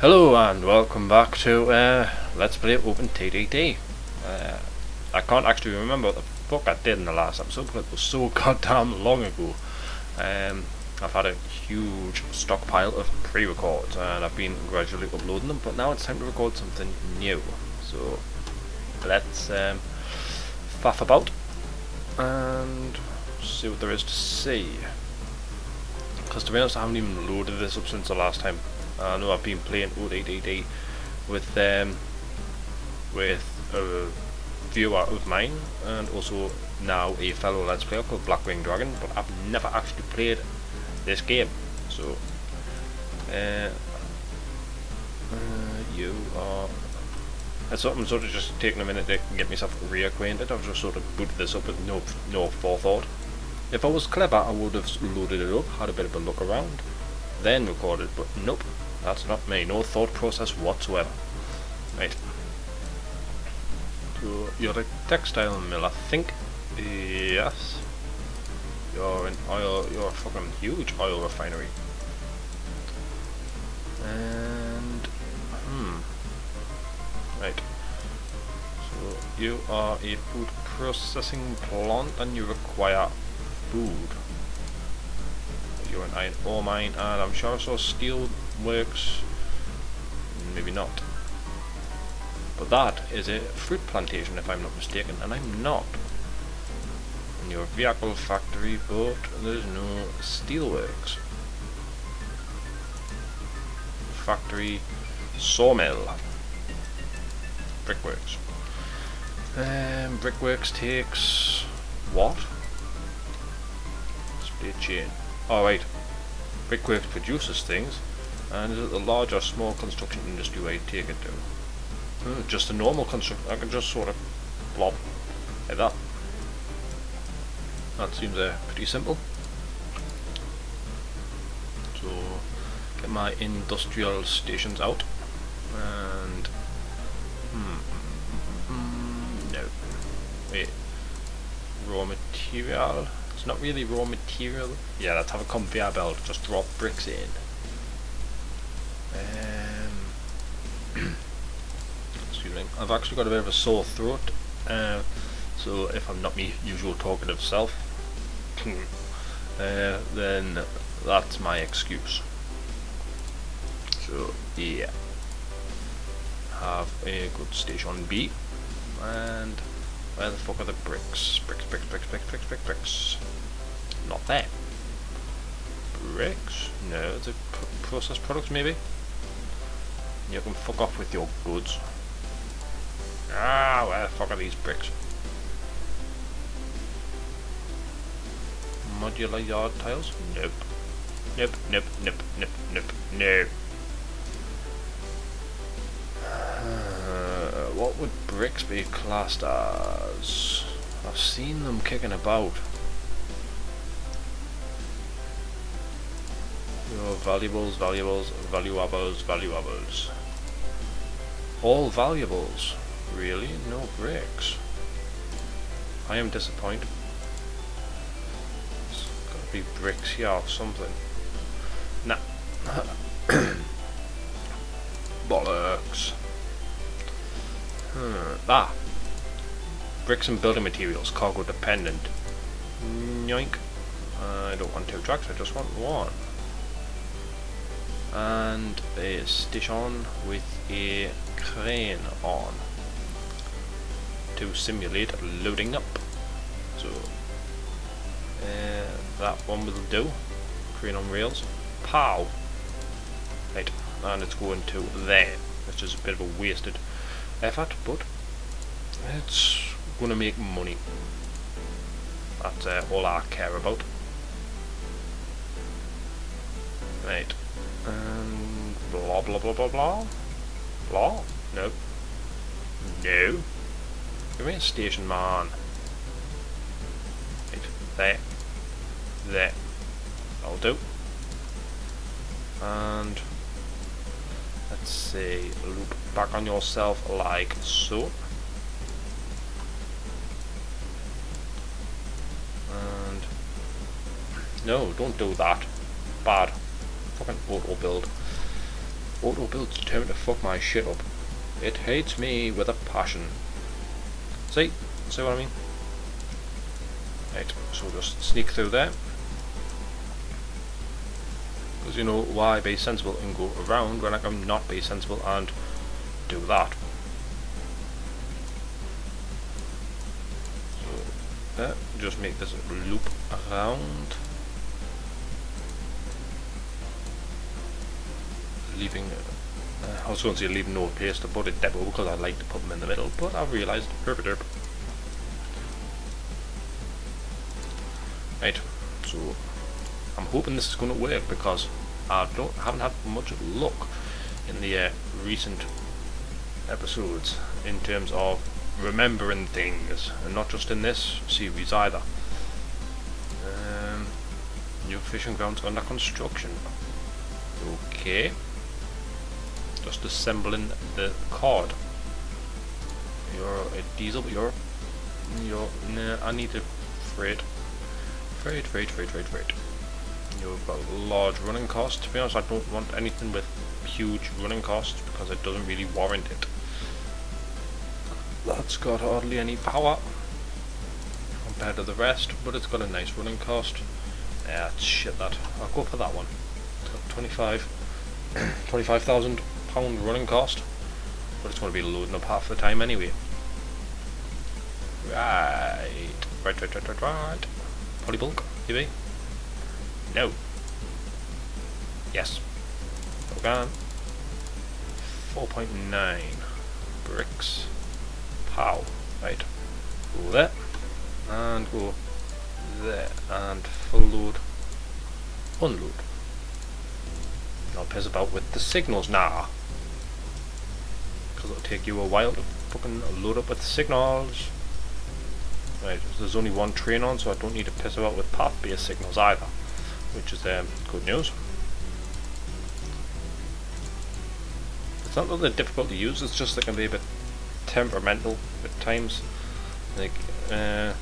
Hello and welcome back to uh, Let's Play OpenTTD. Uh, I can't actually remember what the fuck I did in the last episode because it was so goddamn long ago. Um, I've had a huge stockpile of pre-records and I've been gradually uploading them but now it's time to record something new. So let's um, faff about and see what there is to see. Because to be honest I haven't even loaded this up since the last time I know I've been playing OTTD with um, with a viewer of mine and also now a fellow Let's Player called Blackwing Dragon, but I've never actually played this game. So, uh, uh, you are. It's something sort of just taking a minute to get myself reacquainted. I've just sort of booted this up with no no forethought. If I was clever, I would have loaded it up, had a bit of a look around, then recorded. But nope, that's not me. No thought process whatsoever. Right. You're a textile mill, I think. Yes. You're an oil. You're a fucking huge oil refinery. And hmm. Right. So you are a food processing plant, and you require food. You're an iron ore mine, and I'm sure I saw steel works. Maybe not. But that is a fruit plantation if I'm not mistaken, and I'm not. And your vehicle factory, but there's no steelworks. Factory, sawmill, brickworks. Um, brickworks takes what? Split chain. Alright. Brickworks produces things. And is it the large or small construction industry you take it to? Hmm, just a normal construction. I can just sort of blob like that. That seems uh, pretty simple. So get my industrial stations out and hmm, hmm, no wait raw material. It's not really raw material. Yeah, let's have a conveyor belt. Just drop bricks in. Um, excuse me. I've actually got a bit of a sore throat, uh, so if I'm not my usual talkative self, uh, then that's my excuse. So yeah, have a good station B, and where the fuck are the bricks? Bricks, bricks, bricks, bricks, bricks, bricks, bricks. Not there. Bricks? No, the processed products maybe. You can fuck off with your goods. Ah, where the fuck are these bricks? Modular yard tiles? Nope. Nope, nope, nope, nope, nope, nope. What would bricks be classed as? I've seen them kicking about. Valuables, valuables, valuables, valuables. All valuables. Really? No bricks. I am disappointed. There's gotta be bricks here or something. Nah. Bollocks. Hmm. Ah. Bricks and building materials, cargo dependent. Yoink. I don't want two tracks, I just want one. And a station with a crane on to simulate loading up. So uh, that one will do. Crane on rails. Pow! Right, and it's going to there. It's just a bit of a wasted effort, but it's to make money. That's uh, all I care about. Right. And blah blah blah blah blah. Blah? No. No. Give me a station, man. Right, there. There. That'll do. And let's see, loop back on yourself like so. And no, don't do that. Bad. Fucking auto build. Auto build's determined to fuck my shit up. It hates me with a passion. See? See what I mean? Right, so just sneak through there. Because you know, why be sensible and go around when I can not be sensible and do that? So, there, just make this loop around. Leaving, uh, I was going to say leaving no place to put a depot because I'd like to put them in the middle, but I've realised, herp derp. Right, so I'm hoping this is going to work because I don't haven't had much luck in the uh, recent episodes in terms of remembering things, and not just in this series either. Um, new fishing grounds under construction. Okay. Just assembling the card. You're a diesel, you're you're nah, I need to freight. Freight, freight, freight, freight, freight. You've got large running cost. To be honest, I don't want anything with huge running costs because it doesn't really warrant it. That's got hardly any power compared to the rest, but it's got a nice running cost. Yeah, shit that. I'll go for that one. It's got 25 25,000 pound running cost, but it's going to be loading up half the time anyway. Right, right, right, right, right, right. Polybulk, maybe? No. Yes. Organ. 4.9 bricks. Right. Go there. And go there. And full load. Unload. I'll piss about with the signals now. Because it'll take you a while to fucking load up with signals. Right, there's only one train on, so I don't need to piss about with path-based signals either which is um, good news. It's not that difficult to use, it's just they can be a bit temperamental at times. Like, uh,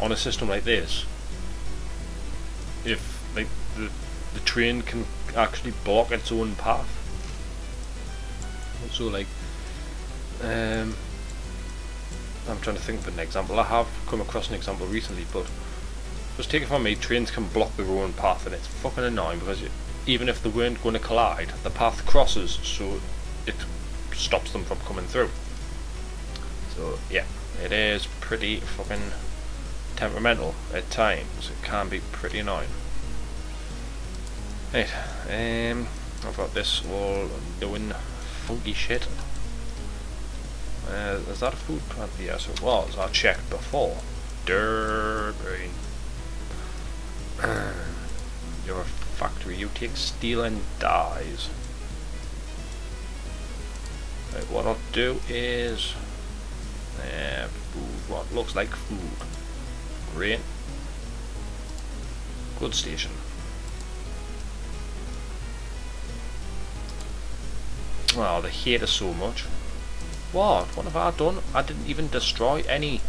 on a system like this, if like the, the train can actually block its own path. So like, um, I'm trying to think of an example. I have come across an example recently, but just take it from me, trains can block their own path and it's fucking annoying because you, even if they weren't going to collide, the path crosses so it stops them from coming through. So yeah, it is pretty fucking temperamental at times. It can be pretty annoying. Right, um, I've got this all doing funky shit. Uh, is that a food plant? Yes, it was. I checked before. Derby. You're a factory. You take steel and dyes. Right, what I'll do is uh, food. What looks like food. Great. Good station. Oh, they hate us so much. What? What have I done? I didn't even destroy any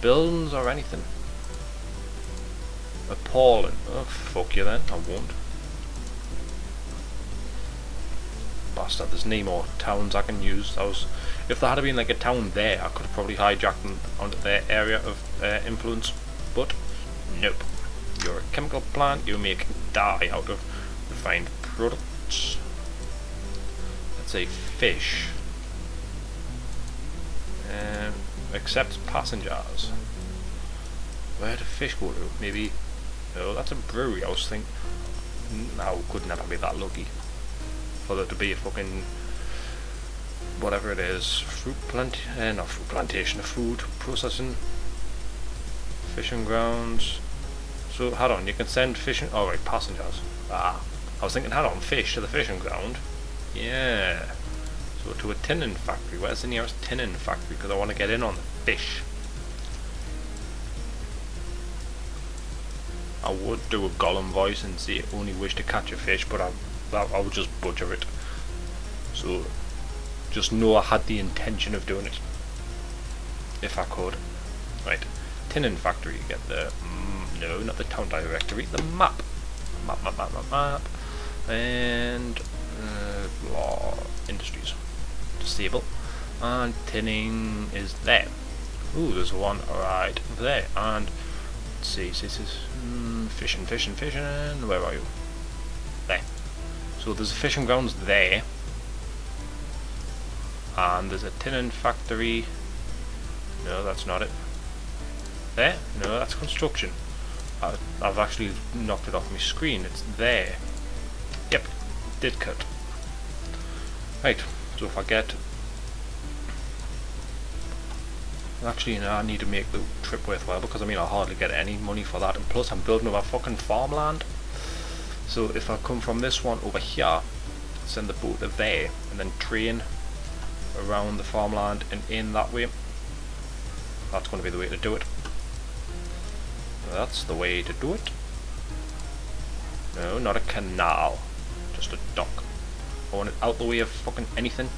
buildings or anything. Appalling. Oh, fuck you then. I won't. Bastard, there's no more towns I can use. I was, if there had been like a town there, I could have probably hijacked them onto their area of uh, influence. But, nope. You're a chemical plant, you make dye out of refined products. Let's say fish. Um, accepts passengers. Where do fish go to? Maybe Oh, that's a brewery. I was thinking, no, could never be that lucky for there to be a fucking whatever it is, fruit plant, uh, not fruit plantation, food processing, fishing grounds. So, hold on, you can send fishing. Oh right, passengers. Ah, I was thinking, hold on, fish to the fishing ground. Yeah. So to a tinning factory. Where's the nearest tinning factory? Because I want to get in on the fish. I would do a Gollum voice and say only wish to catch a fish, but I, I would just butcher it. So just know I had the intention of doing it. If I could. Right. Tinnin Factory, get the... Mm, no, not the town directory, the map. Map, map, map, map, map. And Uh, blah, industries. Disable. And tinning is there. Ooh, there's one right there. And let's see, this is mm, fishing, fishing, fishing. Where are you? There. So there's a fishing grounds there. And there's a tinning factory. No, that's not it. There? No, that's construction. I, I've actually knocked it off my screen. It's there. Yep, did cut. Right, so if I get... Actually, I need to make the trip worthwhile because I mean I hardly get any money for that and plus I'm building over fucking farmland. So if I come from this one over here, send the boat to there and then train around the farmland and in that way, that's going to be the way to do it. That's the way to do it. No, not a canal. Just a dock. I want it out the way of fucking anything.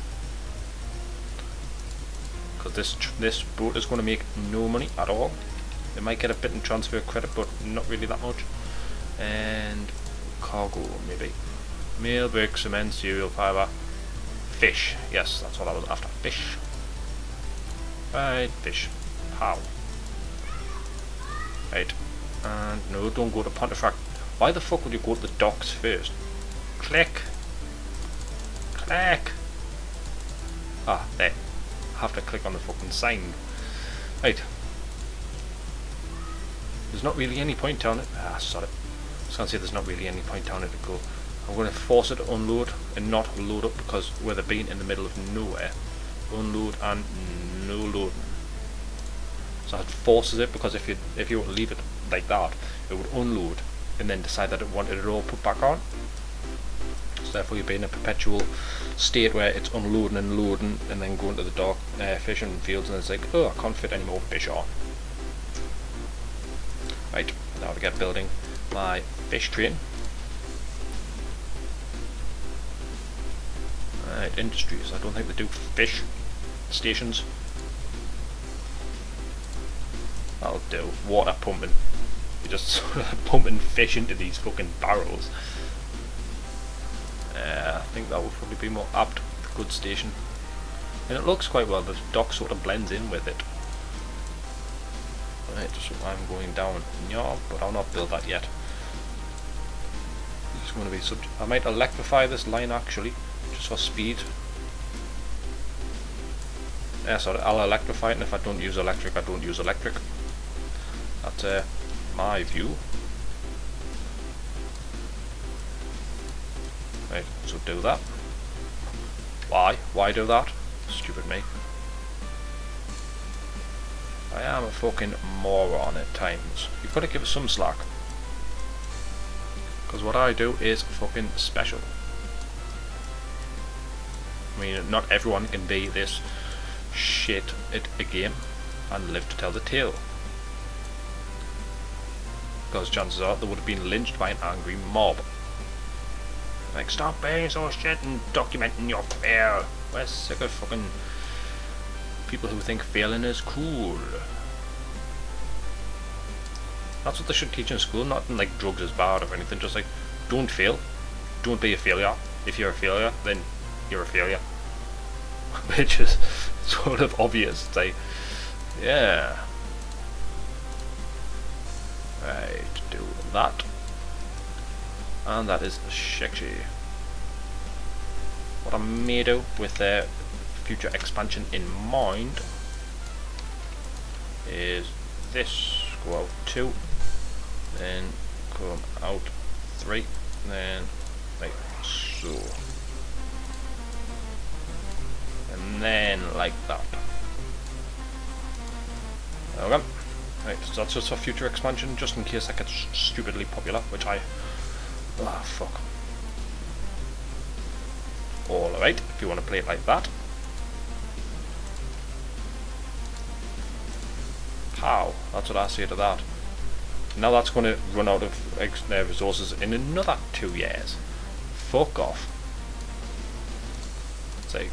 Because this this boat is going to make no money at all. It might get a bit in transfer credit, but not really that much. And cargo, maybe. Mail, brick, cement, cereal, fibre. Fish. Yes, that's what I was after. Fish. Right, fish. How? Right. And no, don't go to Pontefract. Why the fuck would you go to the docks first? Click. Click. Ah, there. I have to click on the fucking sign. Right. There's not really any point on it. Ah, sorry. I was going to say there's not really any point on it to go. I'm going to force it to unload and not load up because we're being in the middle of nowhere. Unload and no loading. So it forces it because if you if you leave it like that, it would unload and then decide that it wanted it all put back on. So therefore you'd be in a perpetual state where it's unloading and loading and then going to the dock uh, fishing fields and it's like, oh I can't fit any more fish on. Right, now to get building my fish train. Industries. I don't think they do fish stations. That'll do. Water pumping. You're just pumping fish into these fucking barrels. Uh, I think that would probably be more apt. Good station. And it looks quite well. The dock sort of blends in with it. Right, so I'm going down yeah, but I'll not build that yet. It's going to be sub I might electrify this line actually, just for speed. Yeah, so I'll electrify it, and if I don't use electric, I don't use electric. That's uh, my view. Right, so do that. Why? Why do that? Stupid me. I am a fucking moron at times. You've got to give us some slack. Because what I do is fucking special. I mean, not everyone can be this shit at a game and live to tell the tale because chances are they would have been lynched by an angry mob. Like, stop being so shit and documenting your fail. We're sick of fucking people who think failing is cool. That's what they should teach in school, not in like drugs is bad or anything, just like, don't fail. Don't be a failure. If you're a failure, then you're a failure. Which is sort of obvious. Like, yeah, Right, do that. And that is sexy. What I may do with their future expansion in mind is this go out two, then come out three, then like so. And then like that. Okay. Right, so that's just for future expansion, just in case that gets stupidly popular, which I... Ah, fuck. Alright, if you want to play it like that. How? That's what I say to that. Now that's going to run out of uh, resources in another two years. Fuck off. Like,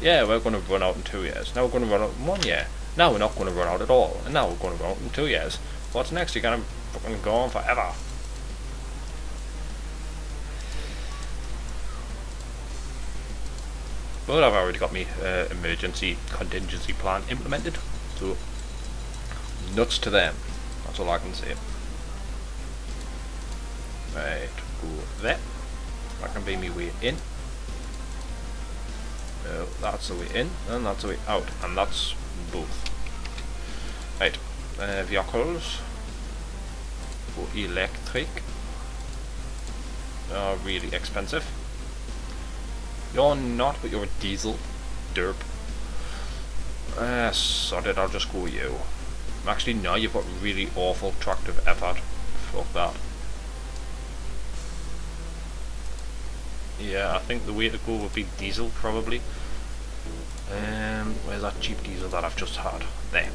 yeah, we're going to run out in two years. Now we're going to run out in one year. Now we're not going to run out at all, and now we're going to run out in two years. What's next? You're going to fucking go on forever. But I've already got my uh, emergency contingency plan implemented, so nuts to them. That's all I can say. Right, go there. That can be me way in. No, that's the way in, and that's the way out, and that's both. Right, uh, vehicles for electric are really expensive. You're not, but you're a diesel. Derp. Uh, sod it, I'll just go you. Actually, no, you've got really awful tractive effort. Fuck that. Yeah, I think the way to go would be diesel, probably. Um, where's that cheap diesel that I've just had? There.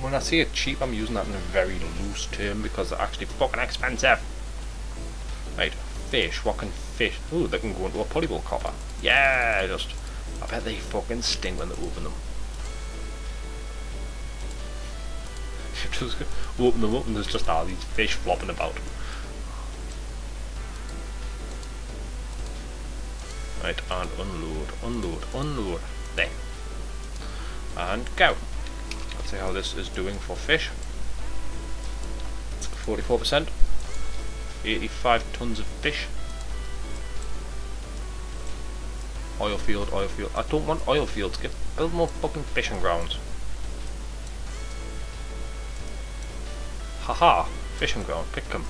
When I say it cheap, I'm using that in a very loose term because they're actually fucking expensive. Right, fish. What can fish? Ooh, they can go into a polybulk hopper. Yeah, just. I bet they fucking stink when they open them. just open them up and there's just all these fish flopping about. Right, and unload, unload, unload. There. And go. Let's see how this is doing for fish. 44%. 85 tons of fish. Oil field, oil field. I don't want oil fields. Get build more fucking fishing grounds. Haha, fishing ground. Pick them.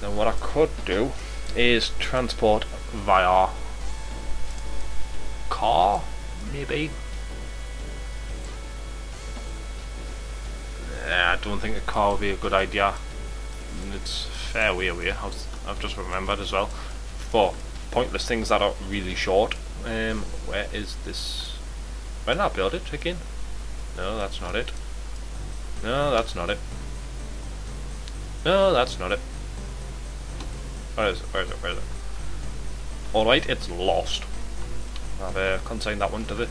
Then what I could do is transport via car, maybe. I don't think a car would be a good idea. It's fair way away, I've just remembered as well. For pointless things that are really short. Um, where is this? Why not build it again? No, that's not it. No, that's not it. No, that's not it. Where is it? Where is it? Where is it? Alright, it's lost. I've uh, consigned that one to the...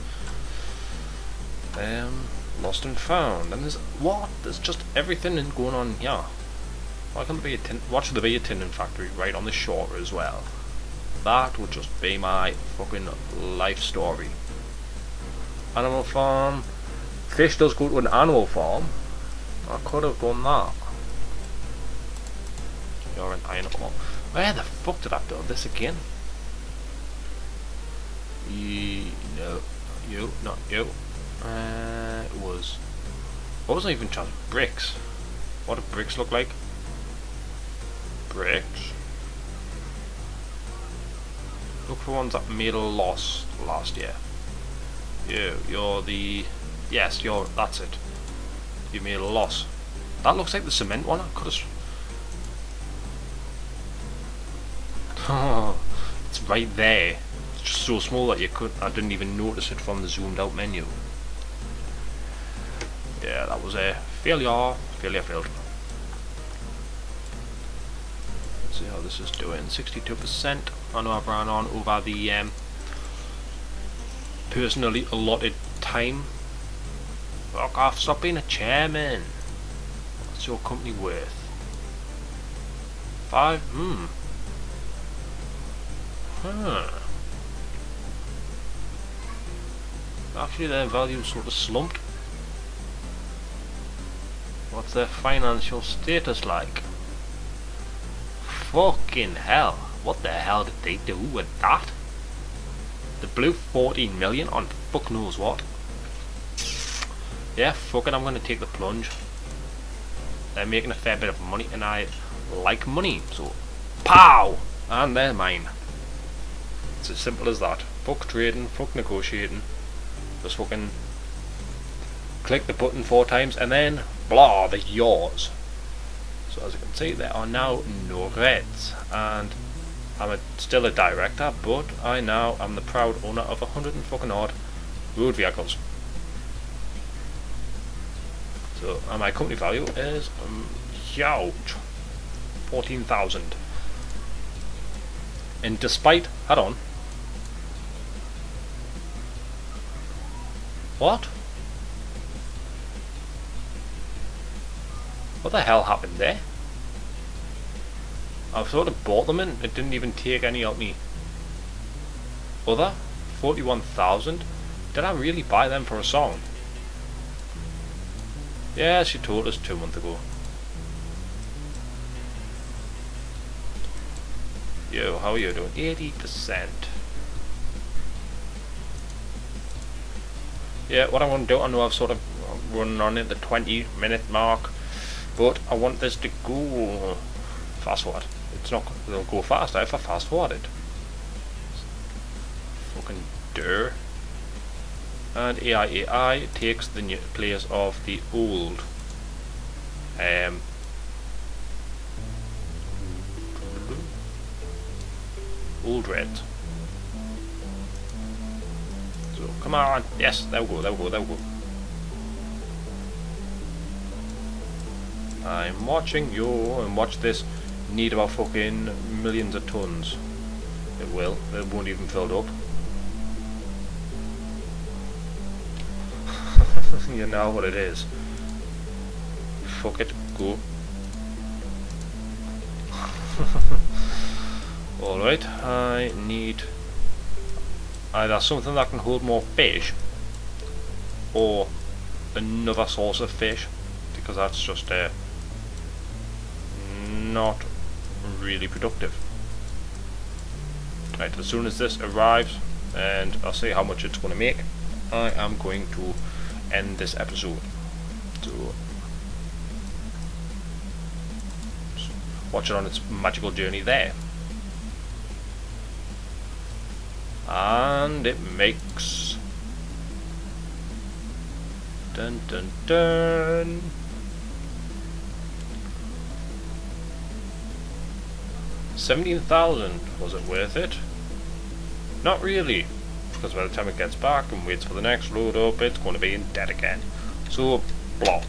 Um, lost and found. And there's... What? There's just everything going on here. Why can't there be a tin... Watch there be a tin factory right on the shore as well? That would just be my fucking life story. Animal farm. Fish does go to an animal farm. I could have done that. You're an ore. Where the fuck did I build this again? You, no, you, not you. Uh, it was. I was I even trying? Bricks. What do bricks look like? Bricks. Look for ones that made a loss last year. You, you're the. Yes, you're. That's it. You made a loss. That looks like the cement one. I could have. Oh, it's right there. It's just so small that you could I didn't even notice it from the zoomed out menu. Yeah, that was a failure. Failure failed. Let's see how this is doing. 62%. I know I've ran on over the um, personally allotted time. Fuck off, stop being a chairman. What's your company worth? Five? Hmm. Huh. Actually their value sort of slumped. What's their financial status like? Fucking hell. What the hell did they do with that? The blew 14 million on fuck knows what. Yeah, fuck it, I'm gonna take the plunge. They're making a fair bit of money and I like money, so POW! And they're mine. It's as simple as that. Fuck trading, fuck negotiating. Just fucking click the button four times and then blah, they're yours. So as you can see, there are now no reds. And I'm a, still a director, but I now am the proud owner of a hundred and fucking odd road vehicles. So and my company value is um, fourteen thousand. And despite, hold on, What? What the hell happened there? I've sort of bought them in. It didn't even take any of me. Other? 41,000? Did I really buy them for a song? Yeah, she told us two months ago. Yo, how are you doing? 80%. Yeah, what I want to do, I know I've sort of run on at the 20 minute mark, but I want this to go fast forward. It's not, it'll go fast if I fast forward it. Fucking dur. And AI AI takes the new place of the old. Um, old red. So come on, yes, we go, we go, we go. I'm watching you and watch this need about fucking millions of tons. It will, it won't even fill up. you know what it is. Fuck it, go. Alright, I need either something that can hold more fish or another source of fish because that's just uh, not really productive. Right, as soon as this arrives and I'll see how much it's going to make, I am going to end this episode. So, watch it on its magical journey there. And it makes dun dun dun Seventeen thousand was it worth it? Not really because by the time it gets back and waits for the next load up, it's going to be in debt again. So, blah.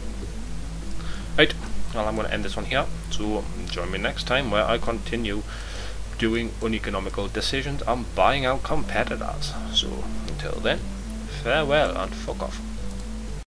Right, well I'm going to end this one here, so join me next time where I continue doing uneconomical decisions and buying out competitors. So, until then, farewell and fuck off.